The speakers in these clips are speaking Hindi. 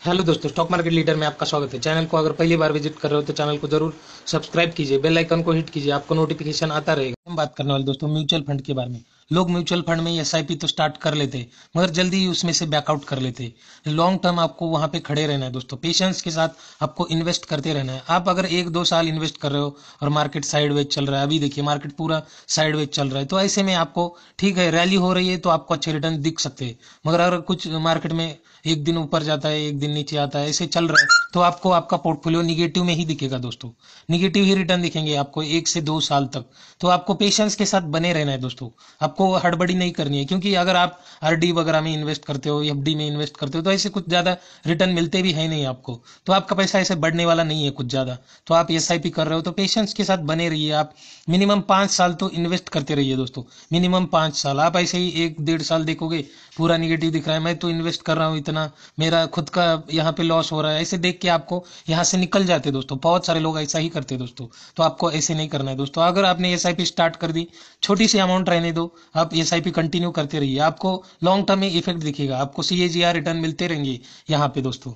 हेलो दोस्तों, स्टॉक मार्केट लीडर में आपका स्वागत है। चैनल को अगर पहली बार विज़िट कर रहे हो तो चैनल को ज़रूर सब्सक्राइब कीजिए, बेल आइकन को हिट कीजिए, आपको नोटिफिकेशन आता रहेगा। हम बात करने वाले दोस्तों म्यूचुअल फंड के बारे में। लोग म्यूचुअल फंड में एसआईपी तो स्टार्ट कर लेते, मगर जल्दी ही उसमें से बैकआउट कर लेते। लॉन्ग टर्म आपको वहाँ पे खड़े रहना है दोस्तों। पेशेंस के साथ आपको इन्वेस्ट करते रहना है। आप अगर एक दो साल इन्वेस्ट कर रहे हो और मार्केट साइड चल रहा है, अभी देखिए मार्केट पूरा साइड चल रहा है तो ऐसे में आपको ठीक है रैली हो रही है तो आपको अच्छे रिटर्न दिख सकते हैं। मगर अगर कुछ मार्केट में एक दिन ऊपर जाता है, एक दिन नीचे आता है, ऐसे चल रहा है तो आपको आपका पोर्टफोलियो निगेटिव में ही दिखेगा दोस्तों। निगेटिव ही रिटर्न दिखेंगे आपको एक से दो साल तक। तो आपको पेशेंस के साथ बने रहना है दोस्तों। आपको हड़बड़ी नहीं करनी है, क्योंकि अगर आप आरडी वगैरह में इन्वेस्ट करते हो एफ़ में इन्वेस्ट करते हो तो ऐसे कुछ ज़्यादा रिटर्न मिलते भी है नहीं आपको। तो आपका पैसा ऐसे बढ़ने वाला नहीं है कुछ ज़्यादा। तो आप एसआईपी कर रहे हो तो पेशेंस के साथ बने रहिए आप। मिनिमम पाँच साल तो इन्वेस्ट करते रहिए दोस्तों। मिनिमम पाँच साल। आप ऐसे ही एक डेढ़ साल देखोगे, पूरा निगेटिव दिख रहा है। मैं तो इन्वेस्ट कर रहा हूँ इतना। मेरा खुद का यहाँ पे लॉस हो रहा है। ऐसे देख के आपको यहाँ से निकल जाते दोस्तों। बहुत सारे लोग ऐसा ही करते दोस्तों। तो आपको ऐसे नहीं करना है दोस्तों। अगर आपने एसआईपी स्टार्ट कर दी, छोटी सी अमाउंट रहने दो। आप एस कंटिन्यू करते रहिए। आपको लॉन्ग टर्म में इफ़ेक्ट दिखेगा। आपको सीएजीआर रिटर्न मिलते रहेंगे यहाँ पे दोस्तों।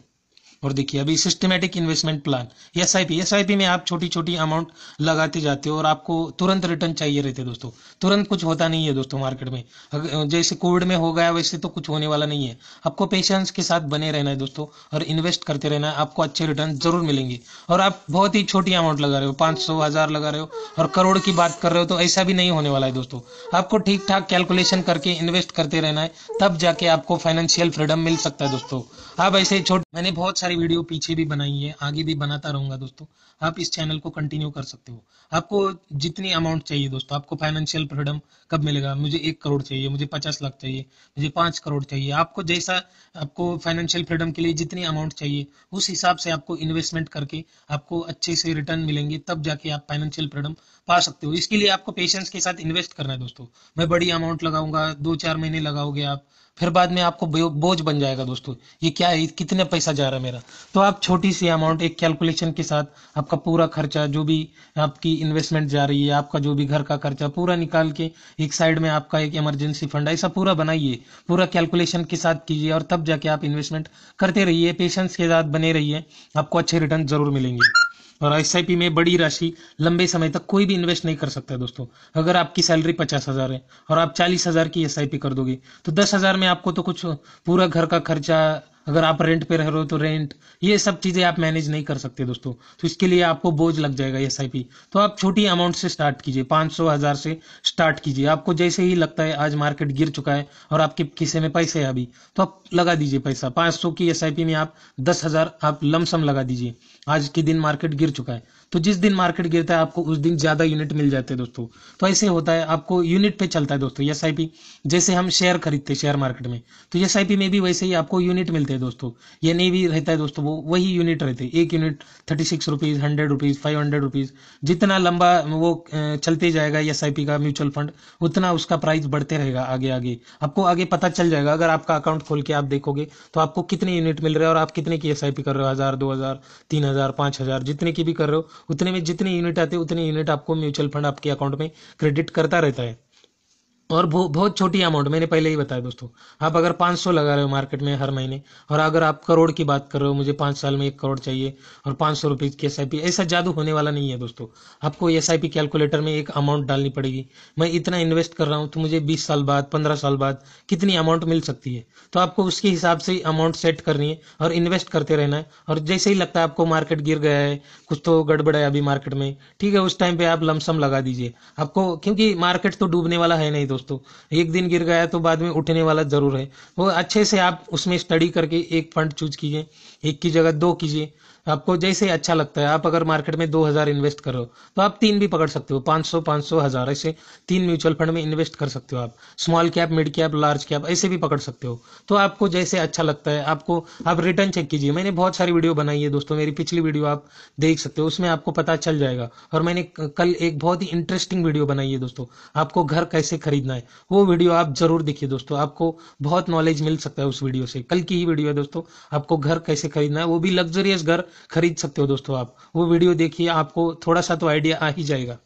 और देखिए, अभी systematic investment plan S I P S I P में आप छोटी छोटी अमाउंट लगाते जाते हो और आपको तुरंत रिटर्न चाहिए रहते दोस्तों। तुरंत कुछ होता नहीं है दोस्तों मार्केट में। जैसे कोविड में हो गया, वैसे तो कुछ होने वाला नहीं है। आपको पेशेंस के साथ बने रहना है दोस्तों और इन्वेस्ट करते रहना है। आपको अच्छे रिटर्न ज़रूर मिलेंगे। और आप बहुत ही छोटी अमाउंट लगा रहे हो, पाँच सौ, हज़ार लगा रहे हो और करोड़ की बात कर रहे हो तो ऐसा भी नहीं होने वाला है दोस्तों। आपको ठीक ठाक कैलकुलेशन करके इन्वेस्ट करते रहना है, तब जाके आपको फाइनेंशियल फ्रीडम मिल सकता है दोस्तों। आप ऐसे छोटे, मैंने बहुत सारी वीडियो पीछे भी बनाई है, आगे भी बनाता रहूँगा दोस्तों। आप इस चैनल को कंटिन्यू कर सकते हो। आपको जितनी अमाउंट चाहिए दोस्तों, आपको फाइनेंशियल फ्रीडम कब मिलेगा? मुझे एक करोड़ चाहिए, मुझे पचास लाख चाहिए, मुझे पाँच करोड़ चाहिए। आपको जैसा, आपको फाइनेंशियल फ्रीडम के लिए जितनी अमाउंट चाहिए, उस हिसाब से आपको इन्वेस्टमेंट करके आपको अच्छे से रिटर्न मिलेंगे, तब जाके आप फाइनेंशियल फ्रीडम पा सकते हो। इसके लिए आपको पेशेंस के साथ इन्वेस्ट करना है दोस्तों। मैं बड़ी अमाउंट लगाऊँगा दो चार महीने लगाओगे आप, फिर बाद में आपको बोझ बन जाएगा दोस्तों। ये क्या है? कितने पैसा जा रहा है मेरा? तो आप छोटी सी अमाउंट एक कैलकुलेशन के साथ आपका पूरा खर्चा, जो भी आपकी इन्वेस्टमेंट जा रही है, आपका जो भी घर का खर्चा, पूरा निकाल के एक साइड में आपका एक इमरजेंसी फंड ऐसा पूरा बनाइए। पूरा कैलकुलेशन के साथ कीजिए और तब जाके आप इन्वेस्टमेंट करते रहिए पेशेंस के साथ बने रहिए। आपको अच्छे रिटर्न ज़रूर मिलेंगे। और एसआईपी में बड़ी राशि लंबे समय तक कोई भी इन्वेस्ट नहीं कर सकता दोस्तों। अगर आपकी सैलरी पचास हज़ार है और आप चालीस हज़ार की एसआईपी कर दोगे तो दस हज़ार में आपको तो कुछ पूरा घर का खर्चा अगर आप रेंट पे रह रहे हो तो रेंट ये सब चीज़ें आप मैनेज नहीं कर सकते दोस्तों। तो इसके लिए आपको बोझ लग जाएगा एसआईपी तो आप छोटी अमाउंट से स्टार्ट कीजिए, पाँच सौ हज़ार से स्टार्ट कीजिए। आपको जैसे ही लगता है आज मार्केट गिर चुका है और आपके किसे में पैसे है अभी तो आप लगा दीजिए पैसा। पाँच सौ की एसआईपी में आप दस हज़ार आप लमसम लगा दीजिए। आज के दिन मार्केट गिर चुका है। तो जिस दिन मार्केट गिरता है, आपको उस दिन ज़्यादा यूनिट मिल जाते हैं दोस्तों। तो ऐसे होता है, आपको यूनिट पे चलता है दोस्तों एसआईपी जैसे हम शेयर खरीदते हैं शेयर मार्केट में तो एस में भी वैसे ही आपको यूनिट मिलते हैं दोस्तों। ये नहीं भी रहता है दोस्तों, वो वही यूनिट रहते हैं। एक unit thirty six rupees hundred rupees five hundred rupees जितना लंबा वो चलते जाएगा एसआईपी का म्यूचुअल फंड उतना उसका प्राइस बढ़ते रहेगा आगे आगे। आपको आगे पता चल जाएगा। अगर आपका अकाउंट खोल के आप देखोगे तो आपको कितने यूनिट मिल रहे हैं और आप कितने की एसआईपी कर रहे हो? हज़ार, दो हज़ार, तीन हज़ार, पाँच हज़ार, जितने की भी कर रहे हो उतने में जितने यूनिट आते हैं, उतने यूनिट आपको म्यूचुअल फंड आपके अकाउंट में क्रेडिट करता रहता है। और बहुत छोटी अमाउंट मैंने पहले ही बताया दोस्तों। आप अगर 500 लगा रहे हो मार्केट में हर महीने, और अगर आप करोड़ की बात कर रहे हो, मुझे पाँच साल में एक करोड़ चाहिए, और पाँच सौ रुपीज़ की एस ऐसा जादू होने वाला नहीं है दोस्तों। आपको एस कैलकुलेटर में एक अमाउंट डालनी पड़ेगी। मैं इतना इन्वेस्ट कर रहा हूँ तो मुझे बीस साल बाद, पंद्रह साल बाद कितनी अमाउंट मिल सकती है? तो आपको उसके हिसाब से अमाउंट सेट करनी है, और इन्वेस्ट करते रहना है। और जैसे ही लगता है आपको मार्केट गिर गया है, कुछ तो गड़बड़ है अभी मार्केट में, ठीक है, उस टाइम पे आप लमसम लगा दीजिए। आपको, क्योंकि मार्केट तो डूबने वाला है नहीं दोस्तों। एक दिन गिर गया तो बाद में उठने वाला ज़रूर है। वो अच्छे से आप उसमें स्टडी करके एक फंड चूज़ कीजिए। एक की जगह दो कीजिए। आपको जैसे अच्छा लगता है, आप अगर मार्केट में दो हज़ार इन्वेस्ट करो तो आप तीन भी पकड़ सकते हो, पाँच सौ पाँच सौ, हज़ार, ऐसे तीन म्यूचुअल फंड में इन्वेस्ट कर सकते हो आप। Small cap, mid cap, large cap, ऐसे भी पकड़ सकते हो। तो आपको जैसे अच्छा लगता है, आपको, आप रिटर्न चेक कीजिए। मैंने बहुत सारी वीडियो बनाई है दोस्तों, मेरी पिछली वीडियो आप देख सकते हो, उसमें आपको पता चल जाएगा। और मैंने कल एक बहुत ही इंटरेस्टिंग वीडियो बनाई है दोस्तों, आपको घर कैसे खरीदना है, वो वीडियो आप ज़रूर देखिए दोस्तों, आपको बहुत नॉलेज मिल सकता है उस वीडियो से। कल की ही वीडियो है दोस्तों, आपको घर कैसे खरीदना है, वो भी लग्जरियस घर खरीद सकते हो दोस्तों आप। वो वीडियो देखिए, आपको थोड़ा सा तो आइडिया आ ही जाएगा।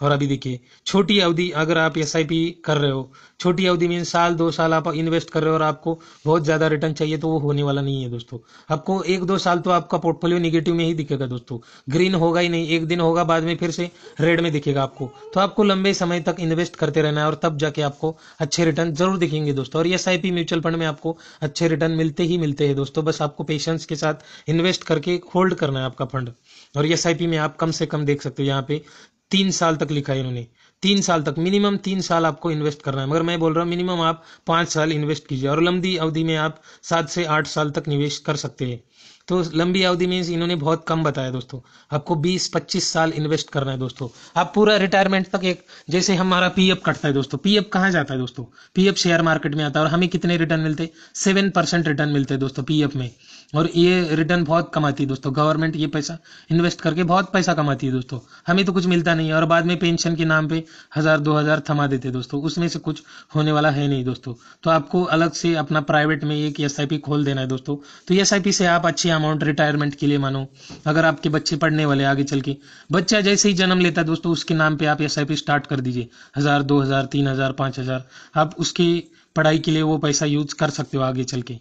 और अभी देखिए, छोटी अवधि अगर आप एसआईपी कर रहे हो, छोटी अवधि में साल, दो साल आप इन्वेस्ट कर रहे हो और आपको बहुत ज़्यादा रिटर्न चाहिए तो वो होने वाला नहीं है दोस्तों। आपको एक, दो साल तो आपका पोर्टफोलियो निगेटिव में ही दिखेगा दोस्तों। ग्रीन होगा ही नहीं, एक दिन होगा, बाद में फिर से रेड में दिखेगा आपको। तो आपको लंबे समय तक इन्वेस्ट करते रहना है और तब जाके आपको अच्छे रिटर्न ज़रूर दिखेंगे दोस्तों। और एसआईपी म्यूचुअल फंड में आपको अच्छे रिटर्न मिलते ही मिलते हैं दोस्तों। बस आपको पेशेंस के साथ इन्वेस्ट करके होल्ड करना है आपका फंड और एसआईपी में आप कम से कम देख सकते हो, यहाँ पे तीन साल तक लिखा है इन्होंने। तीन साल तक मिनिमम तीन साल आपको इन्वेस्ट करना है। मगर मैं बोल रहा हूँ मिनिमम आप पाँच साल इन्वेस्ट कीजिए और लंबी अवधि में आप सात से आठ साल तक निवेश कर सकते हैं। तो लंबी अवधि मीन्स इन्होंने बहुत कम बताया दोस्तों। आपको 20-25 साल इन्वेस्ट करना है दोस्तों। आप पूरा रिटायरमेंट तक एक, जैसे हमारा पीएफ कटता है दोस्तों। पीएफ कहाँ जाता है दोस्तों? पीएफ शेयर मार्केट में आता है और हमें कितने रिटर्न मिलते सेवन परसेंट रिटर्न मिलते हैं दोस्तों पीएफ में। और ये रिटर्न बहुत कमाती है दोस्तों। गवर्नमेंट ये पैसा इन्वेस्ट करके बहुत पैसा कमाती है दोस्तों। हमें तो कुछ मिलता नहीं है और बाद में पेंशन के नाम पे हज़ार, दो हज़ार थमा देते दोस्तों। उसमें से कुछ होने वाला है नहीं दोस्तों। तो आपको अलग से अपना प्राइवेट में एक एसआईपी खोल देना है दोस्तों। तो एस से आप अच्छी अमाउंट रिटायरमेंट के लिए मानो, अगर आपके बच्चे पढ़ने वाले आगे चल के, बच्चा जैसे ही जन्म लेता है दोस्तों, उसके नाम पे आप एस स्टार्ट कर दीजिए। हज़ार, दो हज़ार, तीन हज़ार, पाँच हज़ार, आप उसकी पढ़ाई के लिए वो पैसा यूज़ कर सकते हो आगे चल के।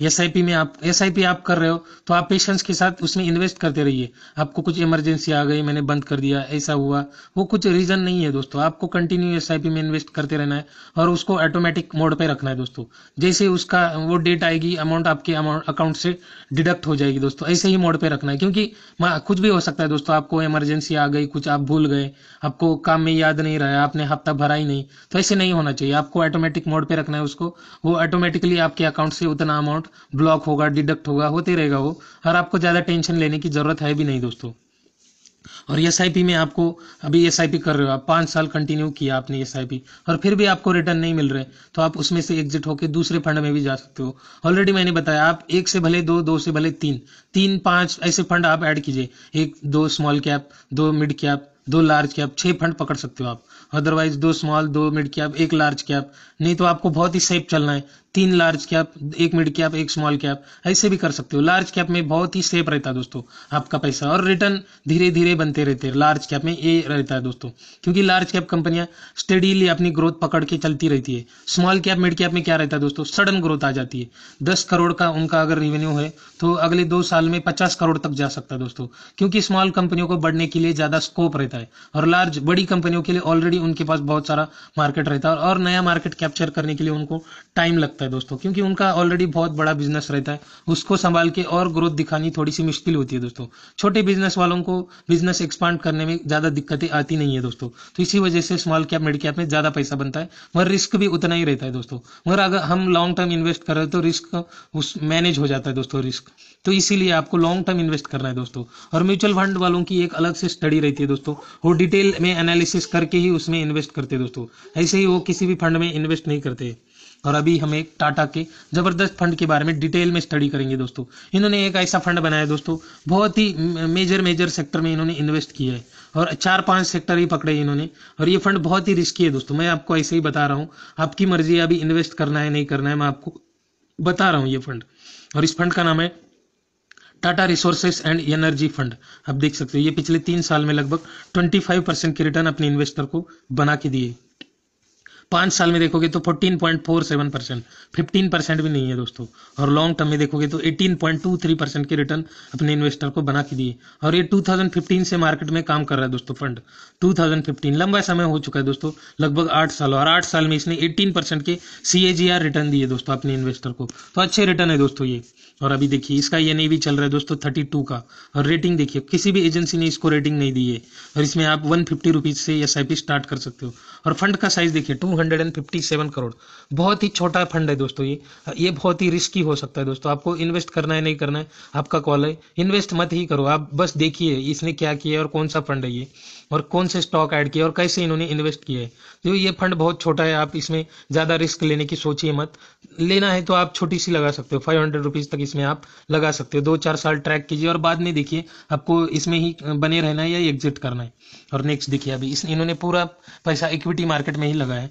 एसआईपी में आप एसआईपी आप कर रहे हो तो आप पेशेंस के साथ उसमें इन्वेस्ट करते रहिए। आपको कुछ इमरजेंसी आ गई, मैंने बंद कर दिया, ऐसा हुआ। वो कुछ रीजन नहीं है दोस्तों। आपको कंटिन्यू एसआईपी में इन्वेस्ट करते रहना है और उसको ऑटोमेटिक मोड पे रखना है दोस्तों। जैसे उसका वो डेट आएगी अमाउंट आपके अकाउंट से डिडक्ट हो जाएगी दोस्तों। ऐसे ही मोड पे रखना है। क्योंकि कुछ भी हो सकता है दोस्तों। आपको इमरजेंसी आ गई, कुछ आप भूल गए, आपको काम में याद नहीं रहा, आपने हफ़्ता भरा ही नहीं। तो ऐसे नहीं होना चाहिए। आपको ऑटोमेटिक मोड पे रखना है उसको। वो ऑटोमेटिकली आपके अकाउंट से उतना अमाउंट अकाउंट ब्लॉक होगा, डिडक्ट होगा, होते रहेगा वो। और आपको ज़्यादा टेंशन लेने की ज़रूरत है भी नहीं दोस्तों। और एस में आपको अभी एसआईपी कर रहे हो आप, पाँच साल कंटिन्यू किया आपने एसआईपी और फिर भी आपको रिटर्न नहीं मिल रहे तो आप उसमें से एग्जिट होकर दूसरे फंड में भी जा सकते हो। ऑलरेडी मैंने बताया, आप एक से भले दो दो से भले तीन तीन, पाँच ऐसे फंड आप ऐड कीजिए। एक, दो स्मॉल कैप दो मिड कैप दो लार्ज कैप, छह फंड पकड़ सकते हो आप। अदरवाइज़ दो स्मॉल दो मिड कैप एक लार्ज कैप नहीं तो आपको बहुत ही सेफ़ चलना है। तीन लार्ज कैप एक मिड कैप एक स्मॉल कैप ऐसे भी कर सकते हो। लार्ज कैप में बहुत ही सेफ़ रहता है दोस्तों, आपका पैसा। और रिटर्न धीरे धीरे बनते रहते हैं। लार्ज कैप में ये रहता है दोस्तों। क्योंकि लार्ज कैप कंपनियाँ स्टडीली अपनी ग्रोथ पकड़ के चलती रहती है। स्मॉल कैप मिड कैप में क्या रहता है दोस्तों? सडन ग्रोथ आ जाती है। दस करोड़ का उनका अगर रेवेन्यू है तो अगले दो साल में पचास करोड़ तक जा सकता है दोस्तों। क्योंकि स्मॉल कंपनियों को बढ़ने के लिए ज़्यादा स्कोप रहता है। और लार्ज बड़ी कंपनियों के लिए ऑलरेडी उनके पास बहुत सारा मार्केट रहता है। और नया मार्केट कैप्चर करने के लिए उनको टाइम लगता है दोस्तों, क्योंकि उनका ऑलरेडी बहुत बड़ा बिज़नेस रहता है। उसको संभाल के और ग्रोथ दिखानी थोड़ी सी मुश्किल होती है दोस्तों। छोटे बिज़नेस वालों को बिज़नेस एक्सपांड करने में ज़्यादा दिक्कतें आती नहीं है दोस्तों। तो इसी वजह से स्मॉल कैप मिड कैप में ज़्यादा पैसा बनता है मगर रिस्क भी उतना ही रहता है दोस्तों। मगर अगर हम लॉन्ग टर्म इन्वेस्ट कर रहे हैं तो रिस्क उस मैनेज हो जाता है दोस्तों रिस्क तो इसीलिए आपको लॉन्ग टर्म इन्वेस्ट करना है दोस्तों। और म्यूचुअल फंड वालों की एक अलग से स्टडी रहती है दोस्तों। वो डिटेल में एनालिसिस करके ही उसमें इन्वेस्ट करते दोस्तों। ऐसे ही वो किसी भी फंड में इन्वेस्ट नहीं करते। और अभी हम एक टाटा के ज़बरदस्त फंड के बारे में डिटेल में स्टडी करेंगे दोस्तों। इन्होंने एक ऐसा फंड बनाया दोस्तों, बहुत ही मेजर मेजर सेक्टर में इन्होंने इन्वेस्ट किया है। और चार, पाँच सेक्टर ही पकड़े इन्होंने। और ये फंड बहुत ही रिस्की है दोस्तों। मैं आपको ऐसे ही बता रहा हूँ। आपकी मर्ज़ी है, अभी इन्वेस्ट करना है, नहीं करना है, मैं आपको बता रहा हूँ ये फंड और इस फंड का नाम है Tata resources and energy fund आप देख सकते हो, ये पिछले तीन साल में लगभग 25 परसेंट के रिटर्न अपने इन्वेस्टर को बना के दिए। पाँच साल में देखोगे तो 14.47 परसेंट फिफ्टीन परसेंट भी नहीं है दोस्तों। और लॉन्ग टर्म में देखोगे तो 18.23 परसेंट के रिटर्न अपने इन्वेस्टर को बना के दिए। और ये 2015 से मार्केट में काम कर रहा है दोस्तों फंड 2015 लंबा समय हो चुका है दोस्तों, लगभग आठ साल। और आठ साल में इसने एटीन परसेंट के सी रिटर्न दिए दोस्तों अपने इन्वेस्टर को। तो अच्छे रिटर्न है दोस्तों ये। और अभी देखिए, इसका ये नहीं भी चल रहा है दोस्तों थर्टी टू का। और रेटिंग देखिए, किसी भी एजेंसी ने इसको रेटिंग नहीं दी है। और इसमें आप वन फिफ्टी रुपीज़ से एसआईपी स्टार्ट कर सकते हो। और फंड का साइज़ देखिए two hundred and fifty seven crore बहुत ही छोटा फंड है दोस्तों ये। ये बहुत ही रिस्की हो सकता है दोस्तों। आपको इन्वेस्ट करना है, नहीं करना है, आपका कॉल है। इन्वेस्ट मत ही करो। आप बस देखिए इसने क्या किया और कौन सा फंड है ये और कौन से स्टॉक ऐड किए और कैसे इन्होंने इन्वेस्ट किया है। तो ये फंड बहुत छोटा है, आप इसमें ज़्यादा रिस्क लेने की सोचिए मत। लेना है तो आप छोटी सी लगा सकते हो। फाइव हंड्रेड रुपीज़ तक इसमें आप लगा सकते हो। दो चार साल ट्रैक कीजिए और बाद में देखिए आपको इसमें ही बने रहना है या एग्जिट करना है। और नेक्स्ट देखिए अभी इस, इन्होंने पूरा पैसा इक्विटी मार्केट में ही लगाया है।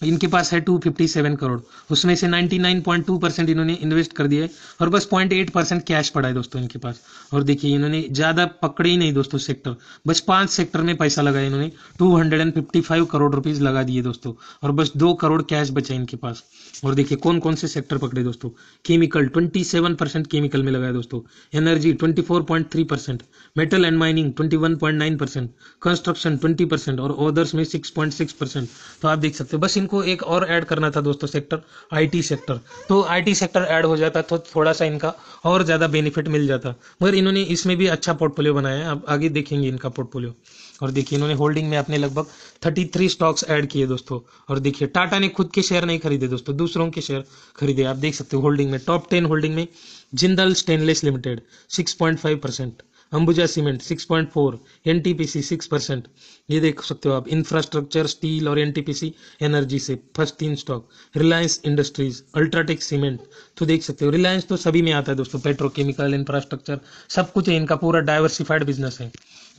इनके पास है 257 करोड़। उसमें से 99.2 परसेंट इन्होंने इन्वेस्ट कर दिया है और बस 0.8 परसेंट कैश पड़ा है दोस्तों इनके पास। और देखिए, इन्होंने ज़्यादा पकड़े ही नहीं दोस्तों सेक्टर बस पाँच सेक्टर में पैसा लगाया इन्होंने। 255 करोड़ रुपीज़ लगा दिए दोस्तों। और बस दो करोड़ कैश बचा इनके पास। और देखिए कौन कौन से सेक्टर पकड़े दोस्तों? केमिकल 27 परसेंट केमिकल में लगाया दोस्तों। Energy 24.3 percent metal and mining 21.9 percent construction 20 percent और ओदर्स में 6.6 परसेंट तो आप देख सकते हो, बस इनको एक और ऐड करना था दोस्तों सेक्टर आईटी सेक्टर तो आईटी सेक्टर ऐड हो जाता तो थोड़ा सा इनका और ज़्यादा बेनिफिट मिल जाता। मगर इन्होंने इसमें भी अच्छा पोर्टफोलियो बनाया है। आप आगे देखेंगे इनका पोर्टफोलियो और देखिए, इन्होंने होल्डिंग में अपने लगभग 33 स्टॉक्स ऐड किए दोस्तों। और देखिए टाटा ने खुद के शेयर नहीं खरीदे दोस्तों, दूसरों के शेयर खरीदे। आप देख सकते हो होल्डिंग में टॉप टेन होल्डिंग में Jindal stainless limited 6.5 percent Ambuja cement 6.4 NTPC 6 percent ये देख सकते हो आप इंफ्रास्ट्रक्चर स्टील और एनटीपीसी एनर्जी से फ़र्स्ट तीन stock Reliance industries UltraTech cement तो देख सकते हो रिलायंस तो सभी में आता है दोस्तों पेट्रोकेमिकल इंफ्रास्ट्रक्चर सब कुछ है, इनका पूरा डाइवर्सिफाइड बिज़नेस है।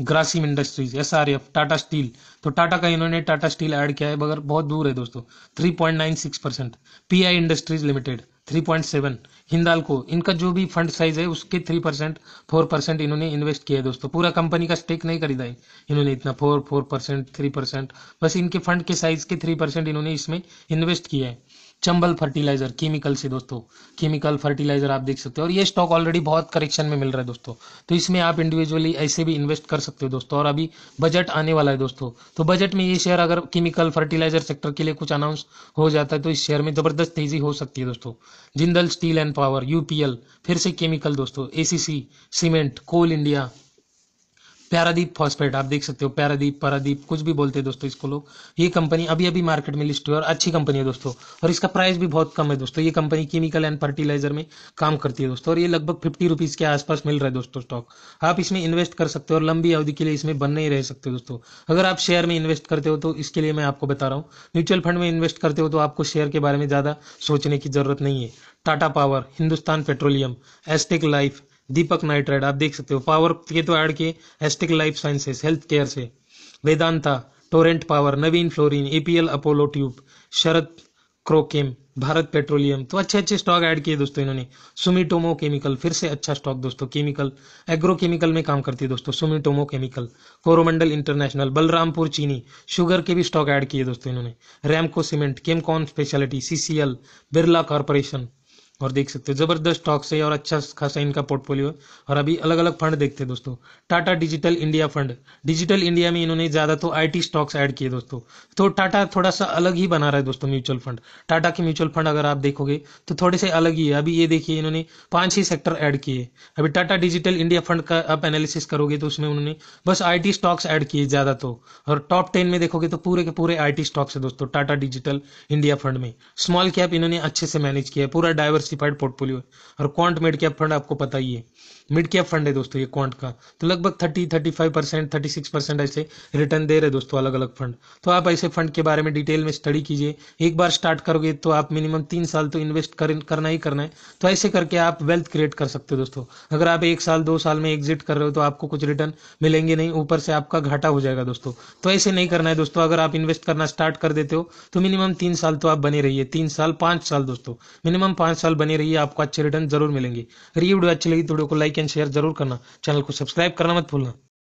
Grasim industries S R F Tata steel तो टाटा का इन्होंने टाटा स्टील ऐड किया है, मगर बहुत दूर है दोस्तों 3.96 percent P I industries limited 3.7 Hindalco इनका जो भी फंड साइज़ है, उसके 3 परसेंट, फोर परसेंट इन्होंने इन्वेस्ट किया है दोस्तों। पूरा कंपनी का स्टेक नहीं खरीदा है। इन्होंने इतना four four percent three percent बस इनके फंड के साइज़ के थ्री परसेंट इन्होंने इसमें इन्वेस्ट किया है। चंबल फर्टिलाइज़र केमिकल से दोस्तों। केमिकल फर्टिलाइज़र आप देख सकते हो। और ये स्टॉक ऑलरेडी बहुत करेक्शन में मिल रहा है दोस्तों। तो इसमें आप इंडिविजुअली ऐसे भी इन्वेस्ट कर सकते हो दोस्तों। और अभी बजट आने वाला है दोस्तों। तो बजट में ये शेयर अगर केमिकल फर्टिलाइज़र सेक्टर के लिए कुछ अनाउंस हो जाता है तो इस शेयर में ज़बरदस्त तेज़ी हो सकती है दोस्तों। Jindal steel and power UPL फिर से केमिकल दोस्तों। ACC cement coal India Paradeep phosphate, आप देख सकते हो प्यारादीप पारादीप, कुछ भी बोलते हैं दोस्तों इसको लोग। ये कंपनी अभी अभी मार्केट में लिस्ट हुई और अच्छी कंपनी है दोस्तों। और इसका प्राइस भी बहुत कम है दोस्तों। ये कंपनी केमिकल एंड फर्टिलाइज़र में काम करती है दोस्तों। और ये लगभग फिफ्टी रुपीज़ के आसपास मिल रहा है दोस्तों स्टॉक आप इसमें इन्वेस्ट कर सकते हो और लंबी अवधि के लिए इसमें बन नहीं रह सकते दोस्तों। अगर आप शेयर में इन्वेस्ट करते हो तो इसके लिए मैं आपको बता रहा हूँ। म्यूचुअल फंड में इन्वेस्ट करते हो तो आपको शेयर के बारे में ज़्यादा सोचने की ज़रूरत नहीं है। Tata power Hindustan petroleum Astec life Deepak nitrite, आप देख सकते हो पावर के तो ऐड किए Astec life sciences health care से। Vedanta Torrent power Navin fluorine APL Apollo tube Sharda Cropchem Bharat petroleum तो अच्छे अच्छे स्टॉक ऐड किए दोस्तों इन्होंने। सुमिटोमो केमिकल फिर से अच्छा स्टॉक दोस्तों केमिकल एग्रो केमिकल में काम करती है दोस्तों Sumitomo chemical Coromandel international Balrampur Chini sugar के भी स्टॉक ऐड किए दोस्तों इन्होंने। Ramco cement Chemcon speciality CCL Birla corporation और देख सकते हो। ज़बरदस्त स्टॉक्स है और अच्छा खासा इनका पोर्टफोलियो और अभी अलग अलग फंड देखते हैं दोस्तों। Tata digital India fund digital India में इन्होंने ज़्यादा तो आईटी स्टॉक्स ऐड किए दोस्तों। तो टाटा थोड़ा सा अलग ही बना रहा है दोस्तों म्यूचुअल फंड टाटा के म्यूचुअल फंड अगर आप देखोगे तो थोड़े से अलग ही है। अभी ये देखिए, इन्होंने पाँच ही सेक्टर ऐड किए अभी टाटा डिजिटल इंडिया फंड का आप एनालिसिस करोगे तो उसमें उन्होंने बस आईटी स्टॉक्स ऐड किए ज़्यादा तो और टॉप टेन में देखोगे तो पूरे के पूरे आईटी स्टॉक्स है दोस्तों टाटा डिजिटल इंडिया फंड में। स्मॉल कैप इन्होंने अच्छे से मैनेज किया पूरा डाइवर्सिफाइड पोर्टफोलियो और क्वांट मिड कैप फंड आपको पता ही है। मिड कैप फंड है दोस्तों ये क्वांट का। तो लगभग thirty thirty five percent thirty six percent ऐसे रिटर्न दे रहे दोस्तों अलग अलग फंड तो आप ऐसे फंड के बारे में डिटेल में स्टडी कीजिए। एक बार स्टार्ट करोगे तो आप मिनिमम तीन साल तो इन्वेस्ट कर, करना ही करना है। तो ऐसे करके आप वेल्थ क्रिएट कर सकते हो दोस्तों। अगर आप एक साल दो साल में एग्जिट कर रहे हो तो आपको कुछ रिटर्न मिलेंगे नहीं। ऊपर से आपका घाटा हो जाएगा दोस्तों। तो ऐसे नहीं करना है दोस्तों। अगर आप इन्वेस्ट करना स्टार्ट कर देते हो तो मिनिमम तीन साल तो आप बने रहिए। तीन साल पाँच साल दोस्तों। मिनिमम पाँच साल बने रहिए, आपको अच्छे रिटर्न ज़रूर मिलेंगे। अगर ये वीडियो अच्छी लगी तो वीडियो को लाइक एंड शेयर ज़रूर करना। चैनल को सब्सक्राइब करना मत भूलना।